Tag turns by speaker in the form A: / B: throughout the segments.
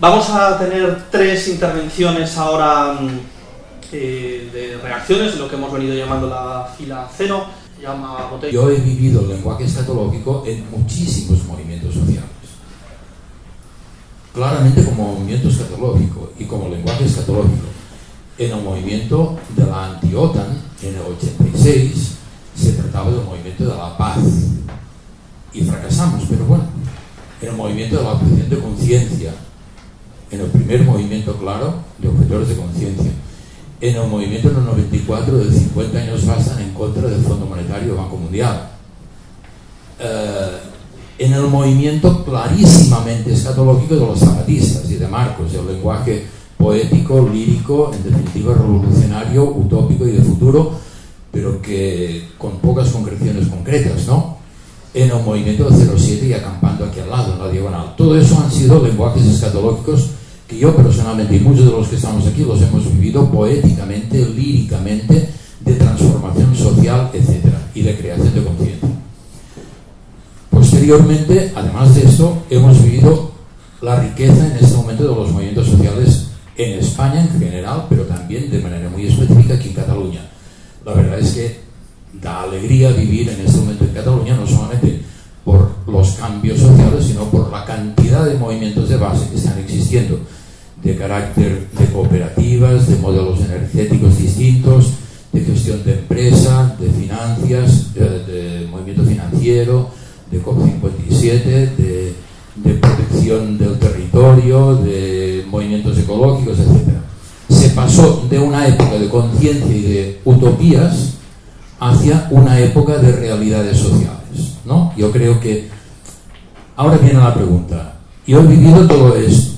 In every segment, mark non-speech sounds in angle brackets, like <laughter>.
A: Vamos a tener tres intervenciones ahora mm, eh, de reacciones, lo que hemos venido llamando la fila cero. Llama
B: Yo he vivido el lenguaje escatológico en muchísimos movimientos sociales. Claramente como movimiento escatológico y como lenguaje escatológico. En el movimiento de la anti-OTAN, en el 86, se trataba del movimiento de la paz. Y fracasamos, pero bueno, en el movimiento de la objeción de conciencia, en el primer movimiento claro de objetores de conciencia, en el movimiento en el 94 de 50 años bastan en contra del Fondo Monetario y Banco Mundial. Eh, en el movimiento clarísimamente escatológico de los zapatistas y de Marcos, el lenguaje poético, lírico, en definitiva revolucionario, utópico y de futuro, pero que con pocas concreciones concretas, ¿no? En el movimiento de 07 y acampando aquí al lado, en la diagonal. Todo eso han sido lenguajes escatológicos que yo personalmente y muchos de los que estamos aquí los hemos vivido poéticamente, líricamente, de transformación social, etc. y de creación de conciencia. Posteriormente, además de esto, hemos vivido la riqueza en este momento de los movimientos sociales en España en general, pero también de manera muy específica aquí en Cataluña. La verdad es que da alegría vivir en este momento en Cataluña, no solamente por los cambios sociales, sino por la cantidad de movimientos de base que están existiendo de carácter de cooperativas, de modelos energéticos distintos, de gestión de empresa, de finanzas, de, movimiento financiero, de COP57, de, de, protección del territorio, de movimientos ecológicos, etc. Se pasó de una época de conciencia y de utopías hacia una época de realidades sociales. ¿no? Yo creo que ahora viene la pregunta. Yo he vivido todo esto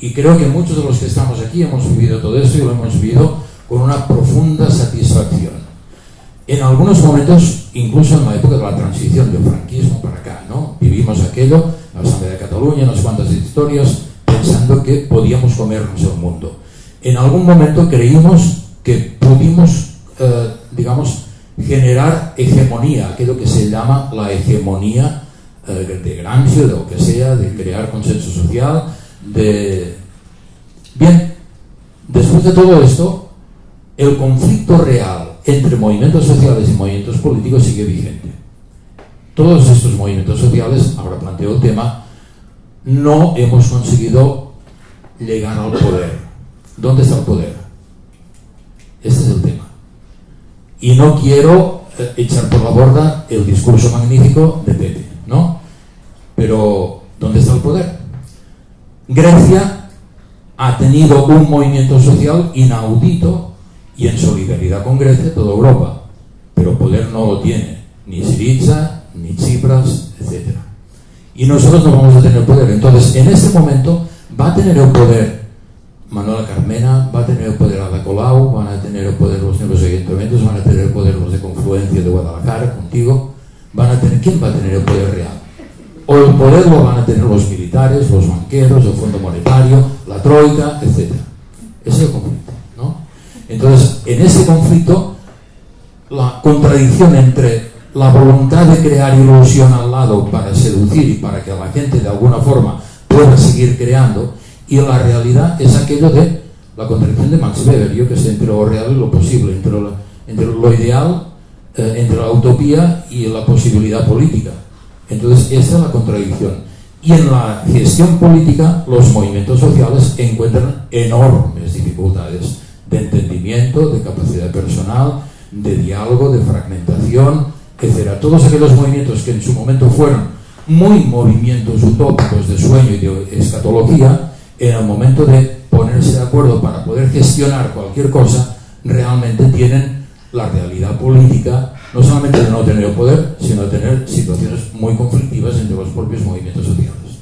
B: y creo que muchos de los que estamos aquí hemos vivido todo eso y lo hemos vivido con una profunda satisfacción. En algunos momentos, incluso en la época de la transición del franquismo para acá, ¿no? Vivimos aquello, la Asamblea de Cataluña, unas cuantas historias, pensando que podíamos comernos el mundo. En algún momento creímos que pudimos, eh, digamos, generar hegemonía, aquello que se llama la hegemonía eh, de Gramsci, de lo que sea, de crear consenso social, de... Bien, después de todo esto, el conflicto real entre movimientos sociales y movimientos políticos sigue vigente. Todos estos movimientos sociales, ahora planteo el tema, no hemos conseguido llegar al poder. ¿Dónde está el poder? Este es el tema. Y no quiero eh, echar por la borda el discurso magnífico de Pepe, ¿no? Pero, ¿dónde está el poder? Grecia ha tenido un movimiento social inaudito y en solidaridad con Grecia toda Europa, pero poder no lo tiene ni Siriza, ni Tsipras, etc. Y nosotros no vamos a tener poder. Entonces, en este momento va a tener el poder Manuela Carmena, va a tener el poder Ada Colau, van a tener el poder los nuevos ayuntamientos, van a tener el poder los de Confluencia de Guadalajara, contigo, van a tener, ¿quién va a tener el poder real? O el poder lo van a tener los militares, los banqueros, el Fondo Monetario, la Troika, etc. Ese es el conflicto. ¿no? Entonces, en ese conflicto, la contradicción entre la voluntad de crear ilusión al lado para seducir y para que la gente de alguna forma pueda seguir creando, y la realidad es aquello de la contradicción de Max Weber, yo que sé, entre lo real y lo posible, entre lo, ideal, eh, entre la utopía y la posibilidad política. Entonces, esa es la contradicción. Y en la gestión política, los movimientos sociales encuentran enormes dificultades de entendimiento, de capacidad personal, de diálogo, de fragmentación, etc. Todos aquellos movimientos que en su momento fueron muy movimientos utópicos de sueño y de escatología, en el momento de ponerse de acuerdo para poder gestionar cualquier cosa, realmente tienen la realidad política no solamente de no tener el poder, sino de tener situaciones muy conflictivas entre los propios movimientos sociales.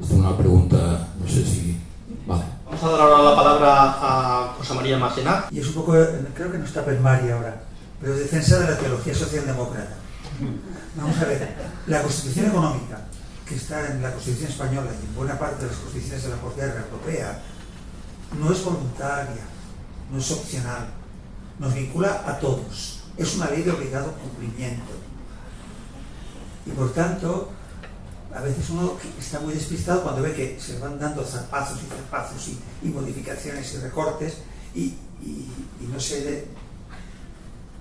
B: Esta es una pregunta, no sé si... Vale.
A: Vamos a dar ahora la palabra a José María Macena.
C: Y es un poco, creo que no está María ahora, pero defensa de la teología socialdemócrata. Vamos a ver, la Constitución Económica, que está en la Constitución Española y en buena parte de las constituciones de la Guerra Europea, no es voluntaria, no es opcional, nos vincula a todos es una ley de obligado cumplimiento. Y por tanto, a veces uno está muy despistado cuando ve que se van dando zarpazos y zarpazos y, modificaciones y recortes y, no se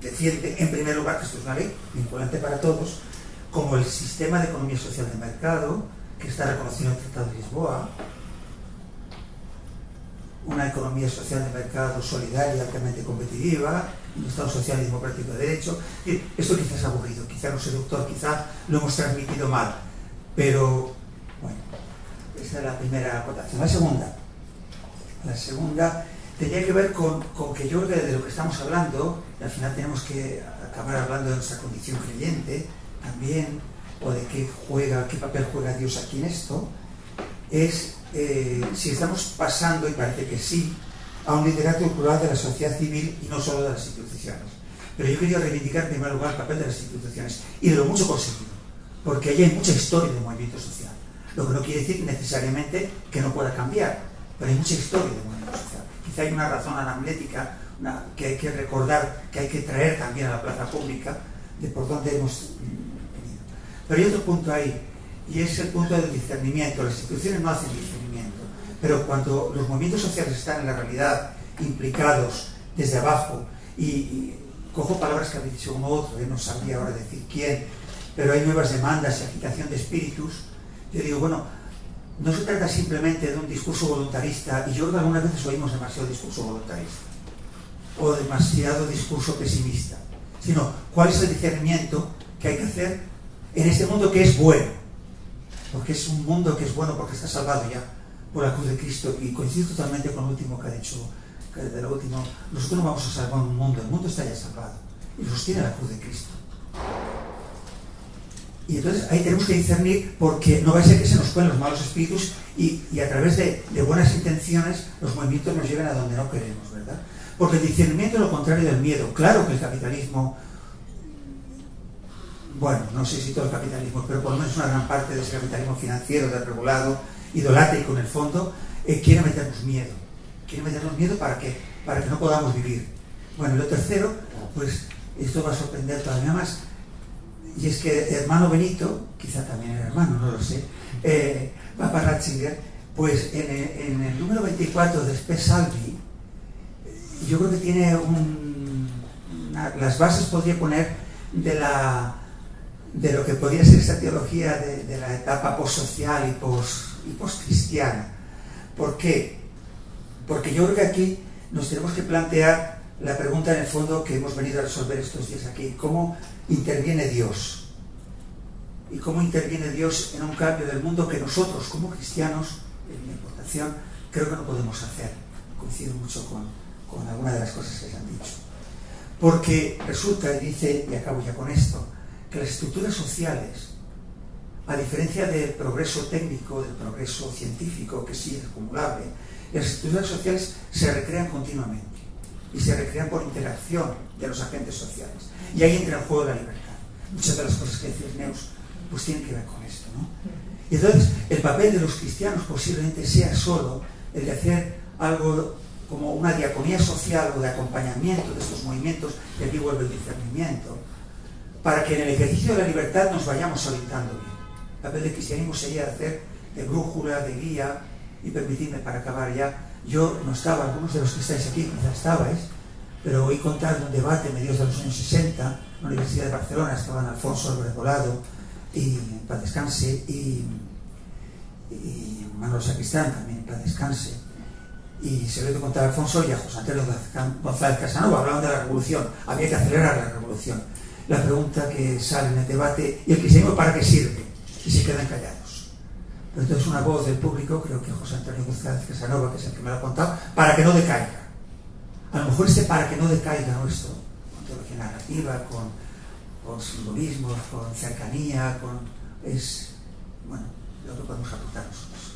C: defiende en primer lugar que esto es una ley vinculante para todos, como el sistema de economía social de mercado que está reconocido en el Tratado de Lisboa, una economía social de mercado solidaria, altamente competitiva, un Estado social y democrático de derecho. Esto quizás es aburrido, quizás no seductor, quizás lo hemos transmitido mal, pero bueno, esa es la primera acotación. La segunda, la segunda tenía que ver con, que yo que de lo que estamos hablando, y al final tenemos que acabar hablando de nuestra condición creyente también, o de qué juega, qué papel juega Dios aquí en esto, es eh, si estamos pasando, y parece que sí, a un liderazgo plural de la sociedad civil y no solo de las instituciones. Pero yo quería reivindicar en primer lugar el papel de las instituciones y de lo mucho conseguido, porque allí hay mucha historia de movimiento social, lo que no quiere decir necesariamente que no pueda cambiar, pero hay mucha historia de movimiento social. Quizá hay una razón anamnética que hay que recordar, que hay que traer también a la plaza pública de por dónde hemos venido. Pero hay otro punto ahí, y es el punto del discernimiento. Las instituciones no hacen discernimiento, pero cuando los movimientos sociales están en la realidad implicados desde abajo, y, cojo palabras que habéis dicho uno otro, ¿eh? no sabría ahora decir quién, pero hay nuevas demandas y agitación de espíritus, yo digo, bueno, no se trata simplemente de un discurso voluntarista, y yo creo que algunas veces oímos demasiado discurso voluntarista, o demasiado discurso pesimista, sino cuál es el discernimiento que hay que hacer en este mundo que es bueno porque es un mundo que es bueno porque está salvado ya por la cruz de Cristo y coincido totalmente con lo último que ha dicho, que de lo último, nosotros no vamos a salvar un mundo, el mundo está ya salvado y sostiene la cruz de Cristo. Y entonces ahí tenemos que discernir porque no va a ser que se nos cuelen los malos espíritus y, a través de, de, buenas intenciones los movimientos nos lleven a donde no queremos, ¿verdad? Porque el discernimiento es lo contrario del miedo. Claro que el capitalismo bueno, no sé si todo el capitalismo, pero por lo menos una gran parte de ese capitalismo financiero, desregulado, idolátrico en el fondo, eh, quiere meternos miedo. Quiere meternos miedo para qué? Para que no podamos vivir. Bueno, y lo tercero, pues esto va a sorprender todavía más, y es que hermano Benito, quizá también era hermano, no lo sé, eh, Papa Ratzinger, pues en el, número 24 de Spesalvi, yo creo que tiene un, las bases podría poner de la de lo que podría ser esta teología de, la etapa postsocial y post y cristiana ¿Por qué? Porque yo creo que aquí nos tenemos que plantear la pregunta en el fondo que hemos venido a resolver estos días aquí. ¿Cómo interviene Dios? ¿Y cómo interviene Dios en un cambio del mundo que nosotros como cristianos, en mi aportación, creo que no podemos hacer? Coincido mucho con, con algunas de las cosas que se han dicho. Porque resulta, y dice, y acabo ya con esto, que las estructuras sociales, a diferencia del progreso técnico, del progreso científico, que sí es acumulable, las estructuras sociales se recrean continuamente y se recrean por interacción de los agentes sociales. Y ahí entra en juego la libertad. Muchas de las cosas que decía Neus pues tienen que ver con esto. ¿no? Y entonces el papel de los cristianos posiblemente sea solo el de hacer algo como una diaconía social o de acompañamiento de estos movimientos, y aquí vuelve el discernimiento, para que en el ejercicio de la libertad nos vayamos orientando bien. El papel del cristianismo sería hacer de brújula, de guía, y permitidme para acabar ya, yo no estaba, algunos de los que estáis aquí quizás estabais, pero oí contar de un debate en medios de los años 60, en la Universidad de Barcelona, estaban Alfonso Álvarez Volado, y para descanse, y, y Manuel Sacristán también para descanse, y se le contar a Alfonso y a José Antonio González Casanova, hablaban de la revolución, había que acelerar la revolución. La pregunta que sale en el debate, ¿y el cristianismo para qué sirve? Y se quedan callados. Pero entonces una voz del público, creo que José Antonio González Casanova, que es el que me lo ha contado, para que no decaiga. A lo mejor este para que no decaiga nuestro, con teología narrativa, con, con con cercanía, con es bueno, lo que podemos apuntar nosotros.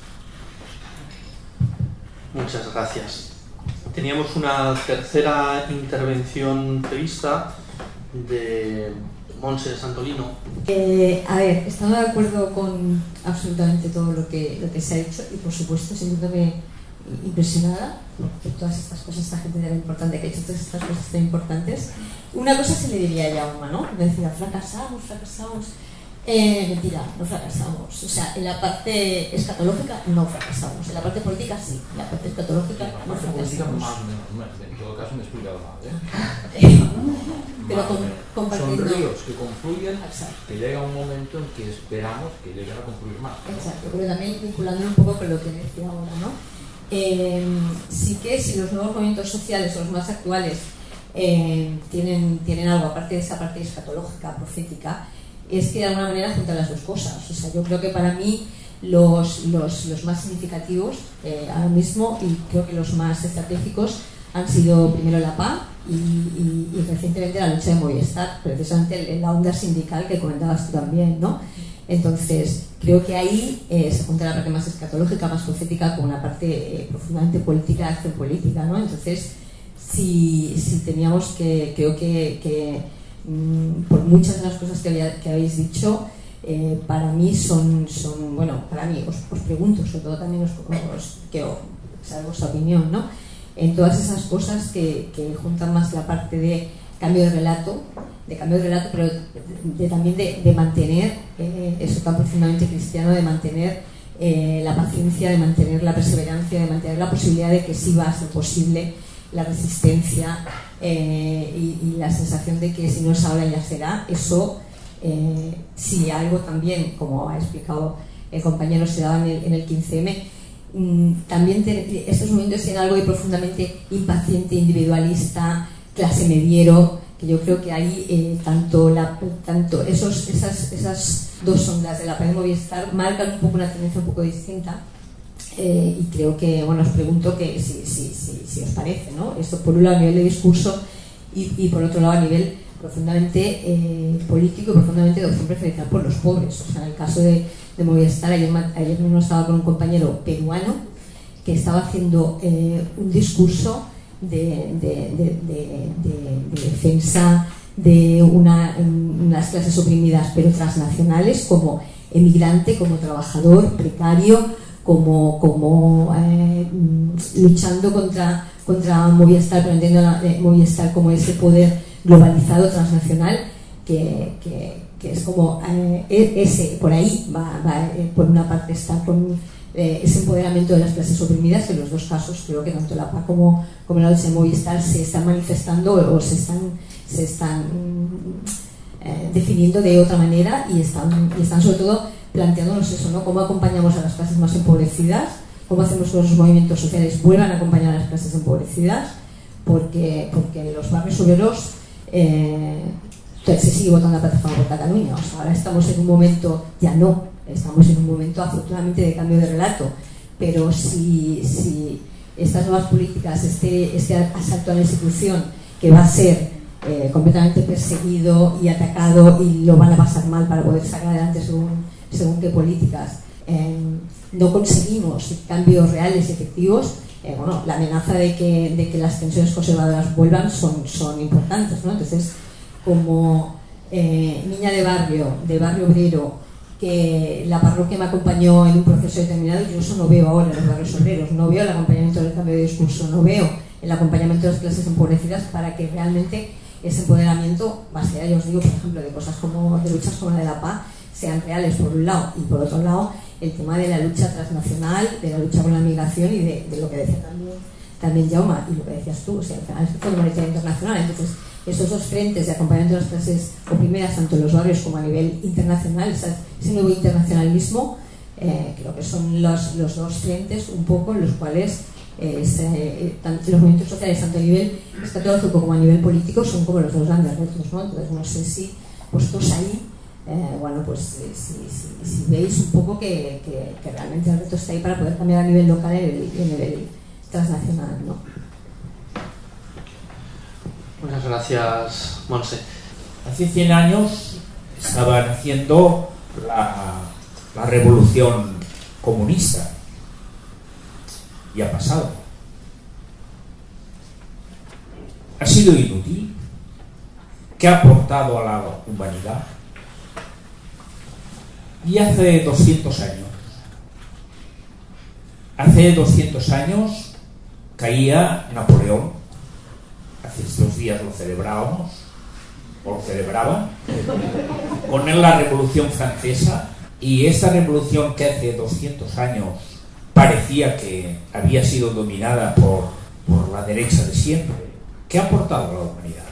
A: Muchas gracias. Teníamos una tercera intervención prevista de Monse Santolino.
D: Eh, a ver, estaba de acuerdo con absolutamente todo lo que, lo que se ha hecho y por supuesto sintiéndome impresionada por todas estas cosas, esta gente tan importante que ha hecho todas estas cosas tan importantes. Una cosa se le diría a Yauma, ¿no? decía, fracasamos, fracasamos. Eh, mentira, no fracasamos. O sea, en la parte escatológica no fracasamos. En la parte política sí. En la parte escatológica
B: la
D: no
B: parte política
D: fracasamos.
B: más en todo caso me he explicado mal, ¿eh? <laughs>
D: Pero con- compartiendo-
B: Son ríos que confluyen,
D: Exacto.
B: que llega un momento en que esperamos que lleguen a confluir más. ¿no?
D: Exacto, pero también vinculándolo un poco con lo que decía ahora, ¿no? Eh, sí que si los nuevos movimientos sociales o los más actuales eh, tienen, tienen algo, aparte de esa parte escatológica, profética, es que de alguna manera juntan las dos cosas. O sea, yo creo que para mí los, los, los más significativos eh, ahora mismo y creo que los más estratégicos han sido primero la PA y, y- y recientemente la lucha de Movistar, precisamente en la onda sindical que comentabas tú también, ¿no? Entonces, creo que ahí eh, se junta la parte más escatológica, más profética, con una parte eh, profundamente política, acción política, ¿no? Entonces, si, si teníamos que, creo que, que, por muchas de las cosas que, habéis dicho, eh, para mí son, son, bueno, para mí, os, os pregunto, sobre todo también os, os- que os, saber vuestra opinión, ¿no? En todas esas cosas que, que juntan más la parte de cambio de relato, de cambio de relato, pero de- de- también de, de mantener eh, eso tan profundamente cristiano, de mantener eh, la paciencia, de mantener la perseverancia, de mantener la posibilidad de que sí va a ser posible la resistencia eh, y, y la sensación de que si no es ahora ya será, eso eh, si algo también, como ha explicado el compañero, se daba en el, en el 15M, mm, también te- estos momentos tienen algo de profundamente impaciente, individualista, clase mediero, que yo creo que ahí eh, tanto, la, tanto esos, esas, esas dos ondas de la pared Movistar marcan un poco una tendencia un poco distinta. Eh, y creo que, bueno, os pregunto que si, si, si, os parece, ¿no? Esto por un lado a nivel de discurso y, y por otro lado a nivel profundamente eh, político y profundamente de opción preferencial por los pobres. O sea, en el caso de, de Movistar, ayer, ayer mismo estaba con un compañero peruano que estaba haciendo eh, un discurso de defensa de una- unas clases oprimidas pero transnacionales como emigrante, como trabajador precario, como, como eh, mm, luchando contra, contra Movistar, pero entiendo eh, Movistar como ese poder globalizado transnacional que, que- es como eh, e- ese, por ahí va, va, por una parte está con ese empoderamiento de las clases oprimidas, que en los dos casos creo que tanto la PA como, como la lucha de Movistar se están manifestando o se están, se están mm, definiendo de otra manera y están, y están sobre todo planteándonos eso, ¿no? Cómo acompañamos a las clases más empobrecidas, cómo hacemos que los movimientos sociales vuelvan a acompañar a las clases empobrecidas, porque, los barrios obreros eh, se sigue votando la plataforma por Cataluña. Ahora estamos en un momento, ya no, estamos en un momento afortunadamente de cambio de relato, pero si, estas nuevas políticas, este, este asalto a la institución que va a ser eh, completamente perseguido y atacado y lo van a pasar mal para poder sacar adelante según, según qué políticas, eh, no conseguimos cambios reales y efectivos, eh, bueno, la amenaza de que, de que las tensiones conservadoras vuelvan son, son importantes. ¿no? Entonces, como eh, niña de barrio, de barrio obrero, que la parroquia me acompañó en un proceso determinado, yo eso no veo ahora en los barrios obreros, no veo el acompañamiento del cambio de discurso, no veo el acompañamiento de las clases empobrecidas para que realmente ese empoderamiento, más allá, ya os digo, por ejemplo, de cosas como, de luchas como la de la paz, sean reales por un lado y por otro lado el tema de la lucha transnacional, de la lucha con la migración y de, de lo que decía también, también Jauma y lo que decías tú, o sea, al final es Monetario Internacional, entonces esos dos frentes de acompañamiento de las clases oprimidas, tanto en los barrios como a nivel internacional, ese nuevo internacionalismo, eh, creo que son los, los dos frentes un poco en los cuales eh, se- eh, tanto los movimientos sociales, tanto a nivel escatológico como a nivel político, son como los dos grandes retos, ¿no? Entonces no sé si vosotros ahí, eh, bueno, pues eh, si, si- si veis un poco que, que- que realmente el reto está ahí para poder cambiar a nivel local y a nivel, y a nivel transnacional, ¿no?
A: Muchas gracias, Monse.
E: Hace 100 años estaba naciendo la, la revolución comunista y ha pasado. ¿Ha sido inútil? ¿Qué ha aportado a la humanidad? Y hace 200 años, hace 200 años caía Napoleón, hace estos días lo celebrábamos, o lo celebraban, con la Revolución Francesa. Y esta revolución que hace 200 años parecía que había sido dominada por, por la derecha de siempre, ¿qué ha aportado a la humanidad?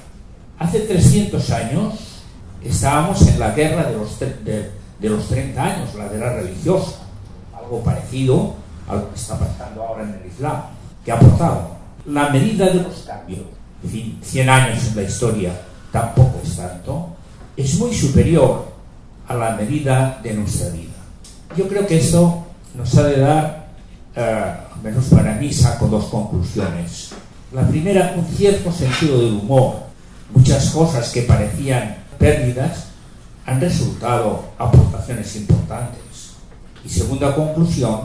E: Hace 300 años estábamos en la guerra de los, de, de los 30 años, la guerra religiosa, algo parecido a lo que está pasando ahora en el Islam. ¿Qué ha aportado? La medida de los cambios, en fin, 100 años en la historia tampoco es tanto, es muy superior a la medida de nuestra vida. Yo creo que esto nos ha de dar, eh, menos para mí, saco dos conclusiones. La primera, un cierto sentido del humor. Muchas cosas que parecían pérdidas han resultado aportaciones importantes. Y segunda conclusión,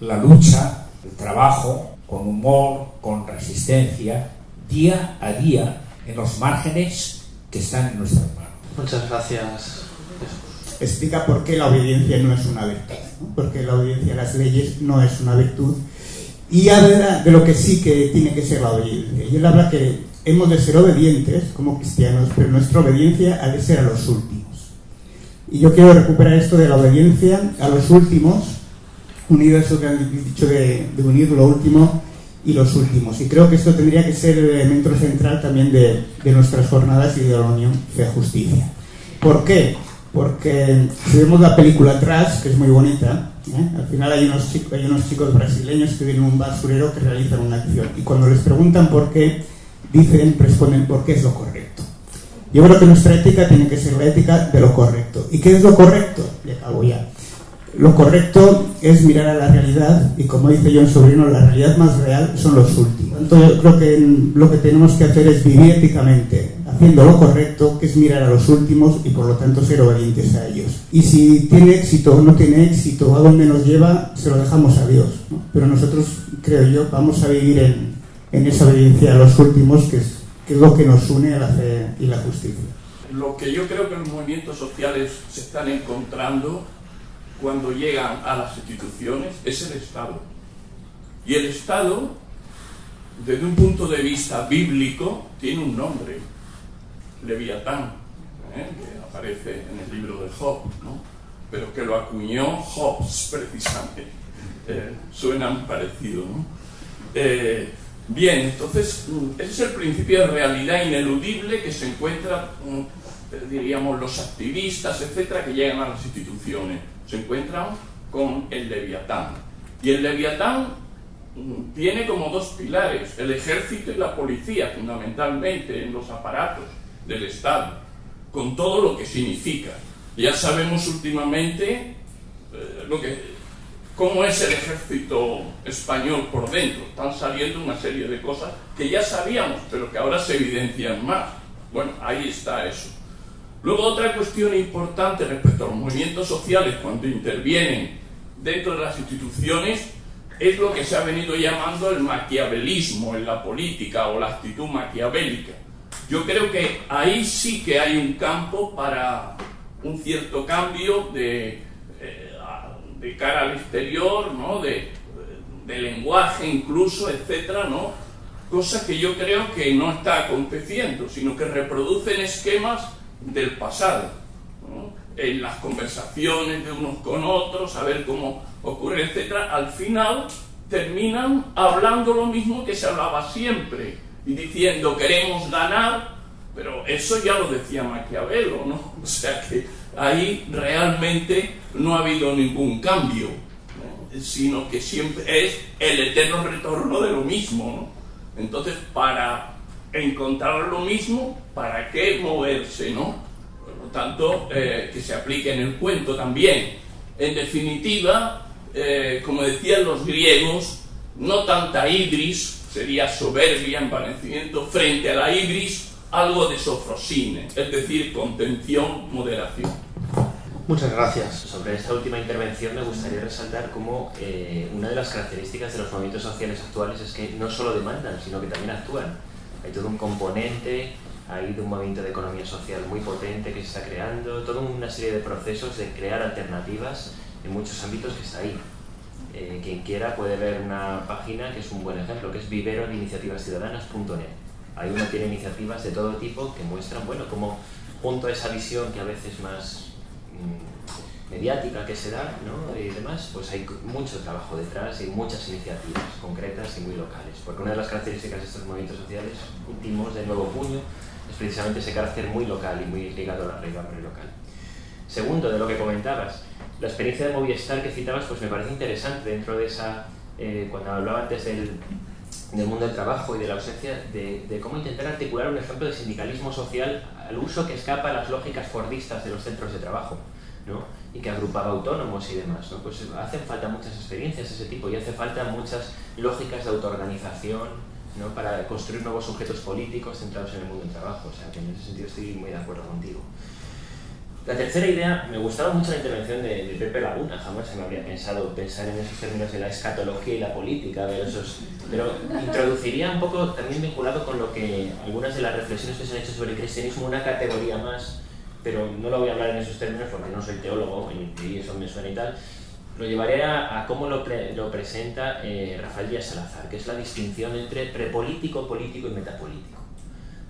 E: la lucha, el trabajo con humor, con resistencia, día a día en los márgenes que están en nuestras manos.
A: Muchas gracias.
F: Explica por qué la obediencia no es una virtud, porque la obediencia a las leyes no es una virtud. Y habla de lo que sí que tiene que ser la obediencia. Y él habla que hemos de ser obedientes como cristianos, pero nuestra obediencia ha de ser a los últimos. Y yo quiero recuperar esto de la obediencia a los últimos, unido a eso que han dicho de, unir lo último y los últimos. Y creo que esto tendría que ser el elemento central también de, de nuestras jornadas y de la Unión Fe Justicia. ¿Por qué? Porque si vemos la película atrás, que es muy bonita, ¿eh? al final hay unos, chicos, hay unos chicos brasileños que vienen un basurero que realizan una acción. Y cuando les preguntan por qué, dicen, responden porque es lo correcto. Yo creo que nuestra ética tiene que ser la ética de lo correcto. ¿Y qué es lo correcto? Y acabo ya lo correcto es mirar a la realidad y como dice John Sobrino, la realidad más real son los últimos. Entonces yo creo que lo que tenemos que hacer es vivir éticamente, haciendo lo correcto, que es mirar a los últimos y por lo tanto ser obedientes a ellos. Y si tiene éxito o no tiene éxito, a dónde nos lleva, se lo dejamos a Dios. ¿no? Pero nosotros, creo yo, vamos a vivir en, en esa obediencia a los últimos, que es, que es lo que nos une a la fe y la justicia.
G: Lo que yo creo que los movimientos sociales se están encontrando cuando llegan a las instituciones es el Estado. Y el Estado, desde un punto de vista bíblico, tiene un nombre, Leviatán, ¿eh? que aparece en el libro de Job, pero que lo acuñó Hobbes precisamente. Eh, suenan parecido. ¿no? Eh, bien, entonces, ese es el principio de realidad ineludible que se encuentra, diríamos, los activistas, etcétera, que llegan a las instituciones se encuentran con el Leviatán. Y el Leviatán mm, tiene como dos pilares, el ejército y la policía, fundamentalmente en los aparatos del Estado, con todo lo que significa. Ya sabemos últimamente eh, lo que, cómo es el ejército español por dentro. Están saliendo una serie de cosas que ya sabíamos, pero que ahora se evidencian más. Bueno, ahí está eso. Luego otra cuestión importante respecto a los movimientos sociales cuando intervienen dentro de las instituciones es lo que se ha venido llamando el maquiavelismo en la política o la actitud maquiavélica. Yo creo que ahí sí que hay un campo para un cierto cambio de, de cara al exterior, ¿no? de, de lenguaje incluso, etcétera, ¿no? cosa que yo creo que no está aconteciendo, sino que reproducen esquemas del pasado, en las conversaciones de unos con otros, a ver cómo ocurre, etcétera, al final terminan hablando lo mismo que se hablaba siempre y diciendo queremos ganar, pero eso ya lo decía Maquiavelo, ¿no? <laughs> O sea que ahí realmente no ha habido ningún cambio, sino que siempre es el eterno retorno de lo mismo, ¿no? Entonces, para encontrar lo mismo, ¿para qué moverse, no? Por lo tanto, eh, que se aplique en el cuento también. En definitiva, eh, como decían los griegos, no tanta ibris, sería soberbia, envanecimiento, frente a la ibris, algo de sofrosine, es decir, contención, moderación.
A: Muchas gracias.
H: Sobre esta última intervención me gustaría resaltar cómo eh, una de las características de los movimientos sociales actuales es que no solo demandan, sino que también actúan hay todo un componente hay un movimiento de economía social muy potente que se está creando, toda una serie de procesos de crear alternativas en muchos ámbitos que está ahí. Eh, quien quiera puede ver una página que es un buen ejemplo, que es vivero de iniciativas ciudadanas.net. Ahí uno tiene iniciativas de todo tipo que muestran bueno, cómo junto a esa visión que a veces más mm, mediática que se da ¿no? y demás, pues hay mucho trabajo detrás y muchas iniciativas concretas y muy locales. Porque una de las características de estos movimientos sociales últimos de nuevo puño es precisamente ese carácter muy local y muy ligado a la raigambre local. Segundo, de lo que comentabas, la experiencia de Movistar que citabas pues me parece interesante dentro de esa, eh, cuando hablaba antes del, del mundo del trabajo y de la ausencia de, cómo intentar articular un ejemplo de sindicalismo social al uso que escapa a las lógicas fordistas de los centros de trabajo ¿no? y que agrupaba autónomos y demás. ¿no? Pues hacen falta muchas experiencias de ese tipo y hace falta muchas lógicas de autoorganización ¿no? para construir nuevos sujetos políticos centrados en el mundo del trabajo. O sea que en ese sentido estoy muy de acuerdo contigo. La tercera idea, me gustaba mucho la intervención de, Pepe Laguna, jamás se me habría pensado pensar en esos términos de la escatología y la política, pero, esos, pero introduciría un poco también vinculado con lo que algunas de las reflexiones que se han hecho sobre el cristianismo, una categoría más, pero no lo voy a hablar en esos términos porque no soy teólogo y, eso me suena y tal, lo llevaré a, cómo lo presenta eh, Rafael Díaz Salazar, que es la distinción entre prepolítico, político y metapolítico.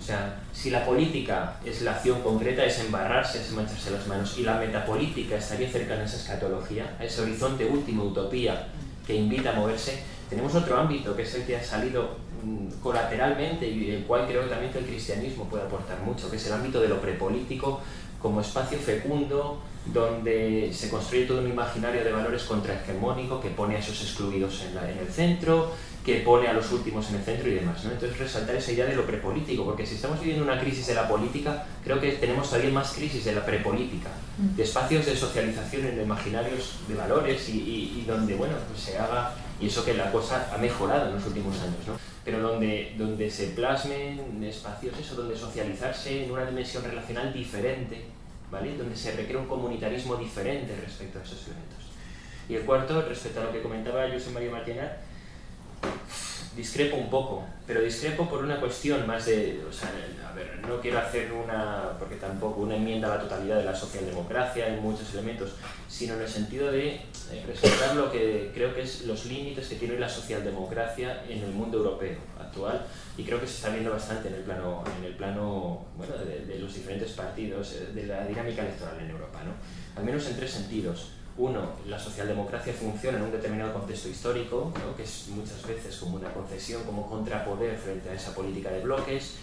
H: O sea, si la política es la acción concreta, es embarrarse, es mancharse las manos, y la metapolítica estaría cercana a esa escatología, a ese horizonte último, utopía, que invita a moverse, tenemos otro ámbito que es el que ha salido mmm, colateralmente y el cual creo también que el cristianismo puede aportar mucho, que es el ámbito de lo prepolítico como espacio fecundo donde se construye todo un imaginario de valores contrahegemónico que pone a esos excluidos en, la, en el centro, que pone a los últimos en el centro y demás. ¿no? Entonces resaltar esa idea de lo prepolítico, porque si estamos viviendo una crisis de la política, creo que tenemos todavía más crisis de la prepolítica, de espacios de socialización en imaginarios de valores y, y, y donde bueno, pues se haga, y eso que la cosa ha mejorado en los últimos años, ¿no? pero donde, donde se plasmen espacios, eso, donde socializarse en una dimensión relacional diferente, ¿vale? donde se requiere un comunitarismo diferente respecto a esos elementos. Y el cuarto, respecto a lo que comentaba José María Martínez, discrepo un poco, pero discrepo por una cuestión más de, o sea, a ver, no quiero hacer una, porque tampoco una enmienda a la totalidad de la socialdemocracia en muchos elementos, sino en el sentido de presentar lo que creo que es los límites que tiene la socialdemocracia en el mundo europeo actual y creo que se está viendo bastante en el plano, en el plano bueno, de, de los diferentes partidos, eh, de la dinámica electoral en Europa, ¿no? al menos en tres sentidos. Uno, la socialdemocracia funciona en un determinado contexto histórico, que es muchas veces como una concesión, como contrapoder frente a esa política de bloques,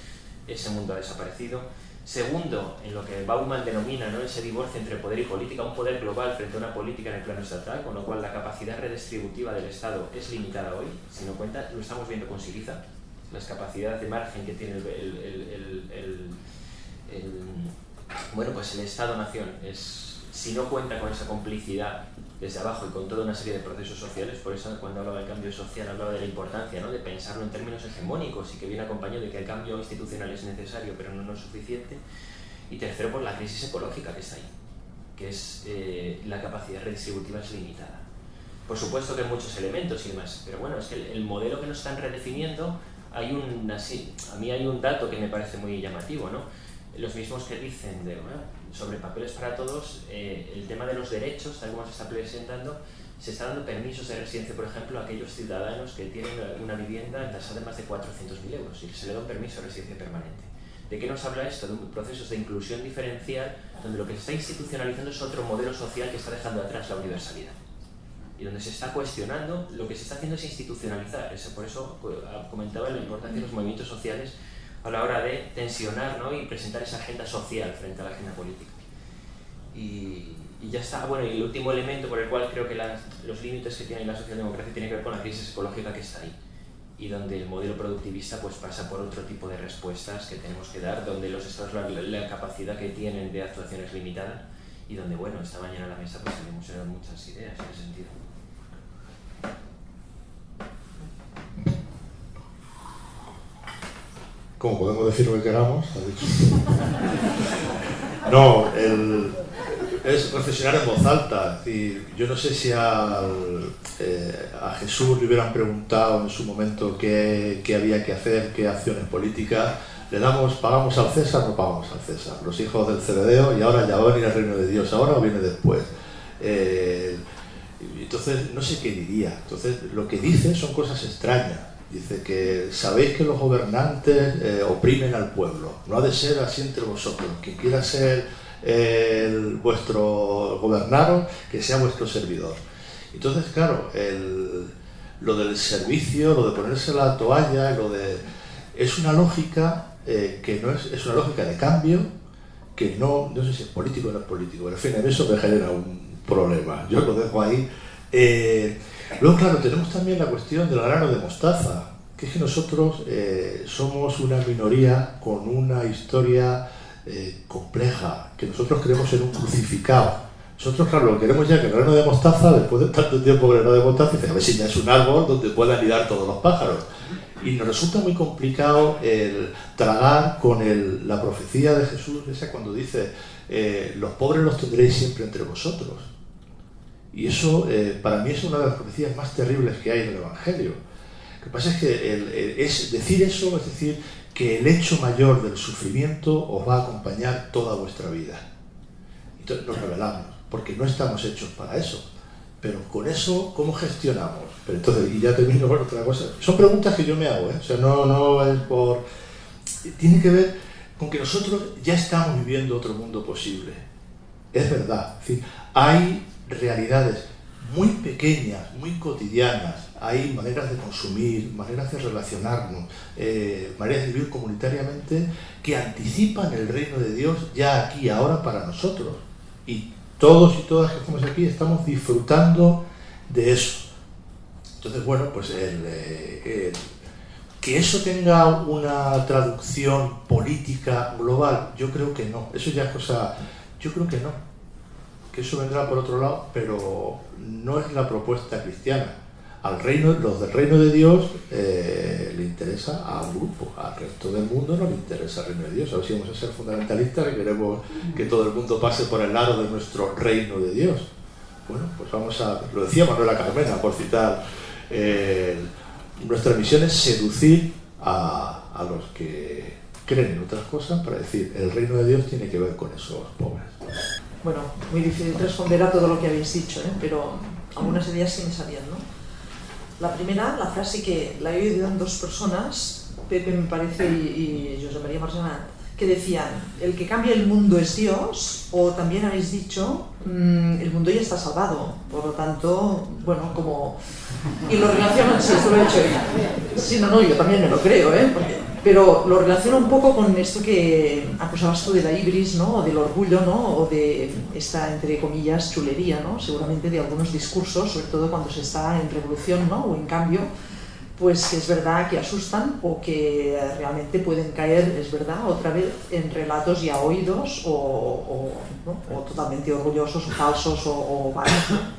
H: ese mundo ha desaparecido. Segundo, en lo que Bauman denomina ¿no? ese divorcio entre poder y política, un poder global frente a una política en el plano estatal, con lo cual la capacidad redistributiva del Estado es limitada hoy, si no cuenta, lo estamos viendo con Siriza, las capacidades de margen que tiene el, el bueno, pues el Estado-Nación es si no cuenta con esa complicidad desde abajo y con toda una serie de procesos sociales, por eso cuando hablaba del cambio social hablaba de la importancia ¿no? de pensarlo en términos hegemónicos y que viene acompañado de que el cambio institucional es necesario pero no, no es suficiente. Y tercero, por la crisis ecológica que está ahí, que es eh, la capacidad redistributiva es limitada. Por supuesto que hay muchos elementos y demás, pero bueno, es que el, el modelo que nos están redefiniendo, hay un, así, a mí hay un dato que me parece muy llamativo, ¿no? los mismos que dicen de, bueno, sobre papeles para todos, eh, el tema de los derechos, tal como se está presentando, se está dando permisos de residencia, por ejemplo, a aquellos ciudadanos que tienen una vivienda tasada de más de 400.000 euros y se le da un permiso de residencia permanente. ¿De qué nos habla esto? De un proceso de inclusión diferencial donde lo que se está institucionalizando es otro modelo social que está dejando atrás la universalidad y donde se está cuestionando, lo que se está haciendo es institucionalizar. Eso, por eso comentaba la importancia de los movimientos sociales a la hora de tensionar ¿no? y presentar esa agenda social frente a la agenda política. Y, y, ya está. Bueno, y el último elemento por el cual creo que las, los límites que tiene la socialdemocracia tiene que ver con la crisis ecológica que está ahí y donde el modelo productivista pues pasa por otro tipo de respuestas que tenemos que dar, donde los estados la, la capacidad que tienen de actuación es limitada y donde, bueno, esta mañana a la mesa pues tenemos muchas ideas en ese sentido.
I: Como podemos decir lo que queramos, ha dicho. No, es reflexionar en voz alta. Y yo no sé si al, eh, a Jesús le hubieran preguntado en su momento qué, qué, había que hacer, qué acciones políticas. Le damos, pagamos al César, no pagamos al César. Los hijos del ceredeo y ahora ya va a venir el reino de Dios, ahora o viene después. Eh, entonces, no sé qué diría. Entonces, lo que dice son cosas extrañas Dice que sabéis que los gobernantes eh, oprimen al pueblo. No ha de ser así entre vosotros. Quien quiera ser eh, vuestro gobernado, que sea vuestro servidor. Entonces, claro, el, lo del servicio, lo de ponerse la toalla, lo de es una lógica eh, que no es, es una lógica de cambio que no, no sé si es político o no es político, pero en fin, eso me genera un problema. Yo lo dejo ahí. Luego, claro, tenemos también la cuestión del grano de mostaza, que es que nosotros eh, somos una minoría con una historia eh, compleja, que nosotros creemos en un crucificado. Nosotros, claro, lo queremos ya que el grano de mostaza, después de tanto tiempo con el grano de mostaza, dice, a ver si ya es un árbol donde puedan anidar todos los pájaros. Y nos resulta muy complicado el tragar con el, la profecía de Jesús, esa cuando dice, eh, los pobres los tendréis siempre entre vosotros. Y eso eh, para mí es una de las profecías más terribles que hay en el Evangelio. Lo que pasa es que el, el, es decir eso es decir que el hecho mayor del sufrimiento os va a acompañar toda vuestra vida. Entonces nos revelamos, porque no estamos hechos para eso. Pero con eso, ¿cómo gestionamos? Pero entonces, y ya termino con otra cosa. Son preguntas que yo me hago, ¿eh? O sea, no, no es por... Tiene que ver con que nosotros ya estamos viviendo otro mundo posible. Es verdad. Es decir, hay realidades muy pequeñas, muy cotidianas, hay maneras de consumir, maneras de relacionarnos, eh, maneras de vivir comunitariamente que anticipan el reino de Dios ya aquí, ahora para nosotros. Y todos y todas que estamos aquí estamos disfrutando de eso. Entonces, bueno, pues el, que eso tenga una traducción política global, yo creo que no. Eso ya es cosa, yo creo que no. Que eso vendrá por otro lado, pero no es la propuesta cristiana. Al reino, los del reino de Dios eh, le interesa a un grupo, al resto del mundo no le interesa el reino de Dios. A ver si vamos a ser fundamentalistas y queremos que todo el mundo pase por el lado de nuestro reino de Dios. Bueno, pues vamos a, lo decía Manuela Carmena, por citar, eh, nuestra misión es seducir a, a, los que creen en otras cosas para decir, el reino de Dios tiene que ver con esos pobres.
J: Bueno, muy difícil responder a todo lo que habéis dicho, ¿eh? pero algunas ideas sí me salían, ¿no? La primera, la frase que la he oído en dos personas, Pepe me parece y, y José María Margenat, que decían, el que cambia el mundo es Dios, o también habéis dicho, mmm, el mundo ya está salvado, por lo tanto, bueno, como... Y lo relacionan, sí, esto lo he hecho. Sí, no, no, yo también me lo creo, ¿eh? Pero lo relaciono un poco con esto que acusabas tú de la ibris, ¿no? O del orgullo, ¿no? O de esta, entre comillas, chulería, ¿no? Seguramente de algunos discursos, sobre todo cuando se está en revolución, ¿no? O en cambio, pues es verdad que asustan o que realmente pueden caer, es verdad, otra vez en relatos ya oídos o, o, ¿no? o totalmente orgullosos o falsos o, o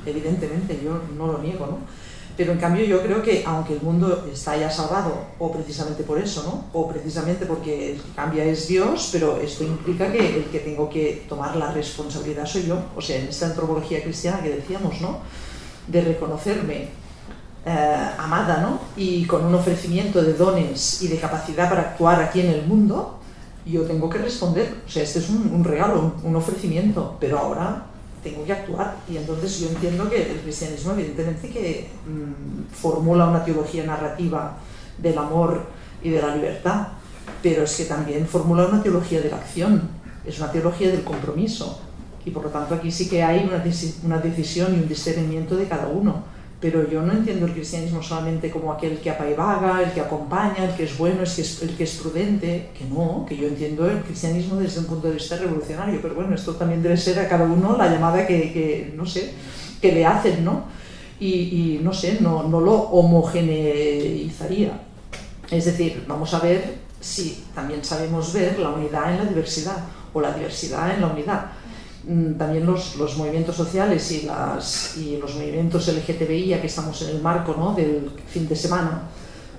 J: evidentemente, yo no lo niego, ¿no? Pero en cambio yo creo que aunque el mundo está ya salvado, o precisamente por eso, ¿no? o precisamente porque el que cambia es Dios, pero esto implica que el que tengo que tomar la responsabilidad soy yo, o sea, en esta antropología cristiana que decíamos, ¿no? de reconocerme eh, amada ¿no? y con un ofrecimiento de dones y de capacidad para actuar aquí en el mundo, yo tengo que responder. O sea, este es un, regalo, un, un, ofrecimiento, pero ahora tengo que actuar. Y entonces yo entiendo que el cristianismo, evidentemente, que mmm, formula una teología narrativa del amor y de la libertad, pero es que también formula una teología de la acción, es una teología del compromiso. Y por lo tanto aquí sí que hay una, una decisión y un discernimiento de cada uno pero yo no entiendo el cristianismo solamente como aquel que apaivaga, el que acompaña, el que es bueno, el que es, el que es prudente, que no, que yo entiendo el cristianismo desde un punto de vista revolucionario, pero bueno, esto también debe ser a cada uno la llamada que, que no sé, que le hacen, ¿no? Y, y no sé, no, no lo homogeneizaría. Es decir, vamos a ver si también sabemos ver la unidad en la diversidad o la diversidad en la unidad también los, los, movimientos sociales y, las, y los movimientos LGTBI, ya que estamos en el marco ¿no? del fin de semana,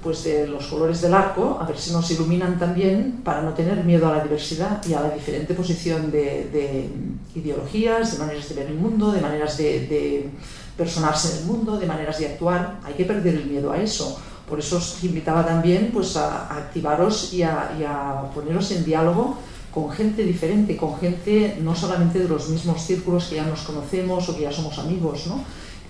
J: pues de los colores del arco, a ver si nos iluminan también para no tener miedo a la diversidad y a la diferente posición de, de ideologías, de maneras de ver el mundo, de maneras de, de personarse en el mundo, de maneras de actuar. Hay que perder el miedo a eso. Por eso os invitaba también pues, a, a activaros y a, y a poneros en diálogo con gente diferente, con gente no solamente de los mismos círculos que ya nos conocemos o que ya somos amigos, ¿no?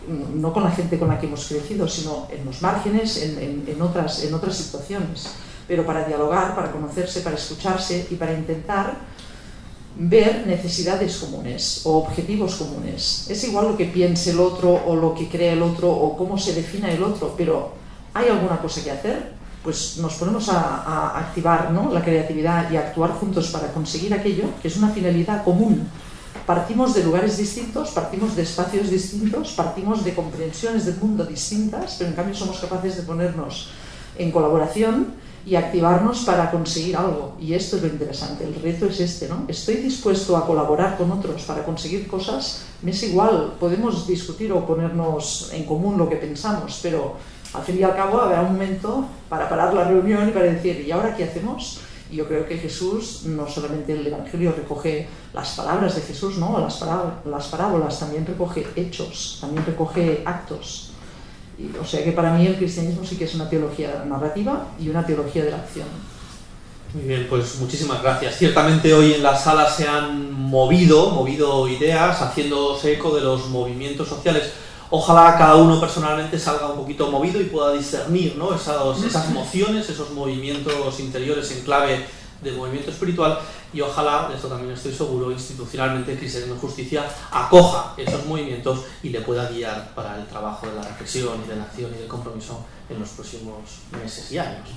J: no con la gente con la que hemos crecido, sino en los márgenes, en, otras, en otras situaciones, pero para dialogar, para conocerse, para escucharse y para intentar ver necesidades comunes o objetivos comunes. Es igual lo que piense el otro o lo que cree el otro o cómo se defina el otro, pero ¿hay alguna cosa que hacer? Pues nos ponemos a, activar la creatividad y a actuar juntos para conseguir aquello que es una finalidad común partimos de lugares distintos, partimos de espacios distintos, partimos de comprensiones del mundo distintas, pero en cambio somos capaces de ponernos en colaboración y activarnos para conseguir algo. Y esto es lo interesante, el reto es este, ¿no? Estoy dispuesto a colaborar con otros para conseguir cosas, me es igual, podemos discutir o ponernos en común lo que pensamos, pero al fin y al cabo habrá un momento para parar la reunión y para decir, ¿y ahora qué hacemos? Y yo creo que Jesús, no solamente el Evangelio recoge las palabras de Jesús, ¿no? las, las parábolas, también recoge hechos, también recoge actos. Y, o sea que para mí el cristianismo sí que es una teología narrativa y una teología de la acción.
A: Muy bien, pues muchísimas gracias. Ciertamente hoy en la sala se han movido, movido ideas, haciéndose eco de los movimientos sociales ojalá cada uno personalmente salga un poquito movido y pueda discernir ¿no? esas, esas emociones, esos movimientos interiores en clave de movimiento espiritual y ojalá, de esto también estoy seguro, institucionalmente Cristianismo y Justicia acoja esos movimientos y le pueda guiar para el trabajo de la reflexión y de la acción y del compromiso en los próximos meses y años.